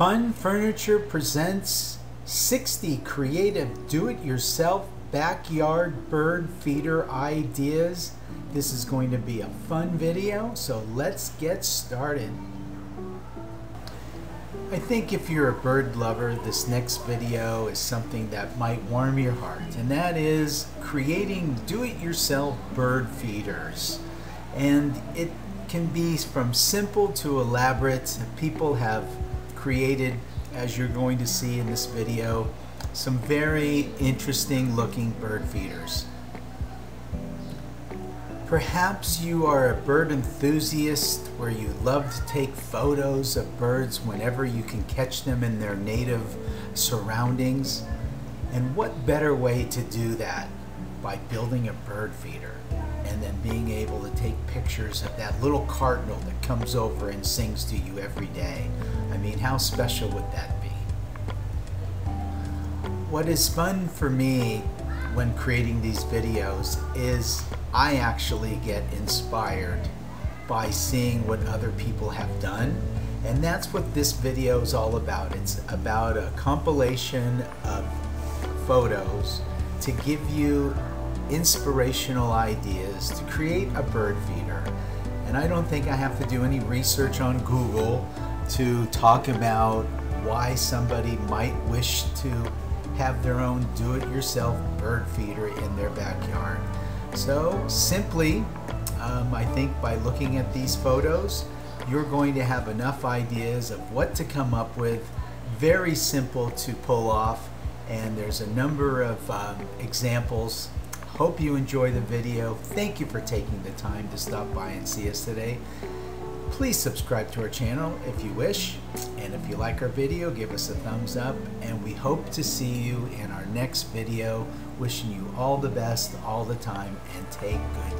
Fun Furniture presents 60 creative do-it-yourself backyard bird feeder ideas. This is going to be a fun video, so let's get started. I think if you're a bird lover, this next video is something that might warm your heart, and that is creating do-it-yourself bird feeders. And it can be from simple to elaborate. People have created, as you're going to see in this video, some very interesting looking bird feeders. Perhaps you are a bird enthusiast where you love to take photos of birds whenever you can catch them in their native surroundings. And what better way to do that by building a bird feeder and then being able to take pictures of that little cardinal that comes over and sings to you every day. Mean, how special would that be? What is fun for me when creating these videos is I actually get inspired by seeing what other people have done. And that's what this video is all about. It's about a compilation of photos to give you inspirational ideas to create a bird feeder. And I don't think I have to do any research on Google to talk about why somebody might wish to have their own do-it-yourself bird feeder in their backyard. So simply, um, I think by looking at these photos, you're going to have enough ideas of what to come up with. Very simple to pull off, and there's a number of um, examples. Hope you enjoy the video. Thank you for taking the time to stop by and see us today. Please subscribe to our channel if you wish, and if you like our video, give us a thumbs up, and we hope to see you in our next video. Wishing you all the best all the time, and take good care.